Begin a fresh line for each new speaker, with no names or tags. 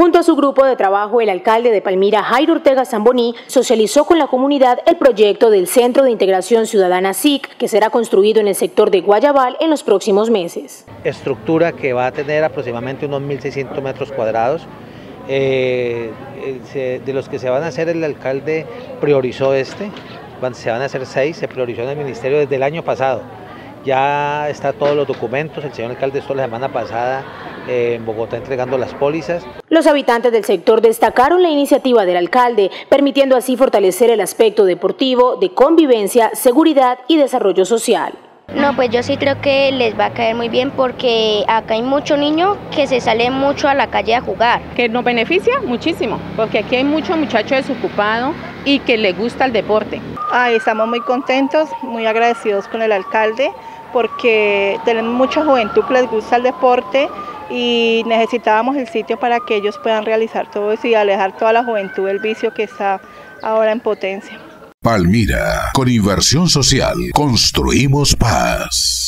Junto a su grupo de trabajo, el alcalde de Palmira, Jairo Ortega Zamboní, socializó con la comunidad el proyecto del Centro de Integración Ciudadana SIC, que será construido en el sector de Guayabal en los próximos meses.
Estructura que va a tener aproximadamente unos 1.600 metros cuadrados. Eh, eh, de los que se van a hacer, el alcalde priorizó este, se van a hacer seis, se priorizó en el ministerio desde el año pasado. Ya está todos los documentos, el señor alcalde estuvo la semana pasada en Bogotá entregando las pólizas.
Los habitantes del sector destacaron la iniciativa del alcalde, permitiendo así fortalecer el aspecto deportivo, de convivencia, seguridad y desarrollo social.
No, pues yo sí creo que les va a caer muy bien porque acá hay mucho niño que se sale mucho a la calle a jugar.
Que nos beneficia muchísimo, porque aquí hay muchos muchachos desocupados y que les gusta el deporte.
Ay, estamos muy contentos, muy agradecidos con el alcalde porque tenemos mucha juventud que les gusta el deporte y necesitábamos el sitio para que ellos puedan realizar todo eso y alejar toda la juventud del vicio que está ahora en potencia.
Palmira, con inversión social, construimos paz.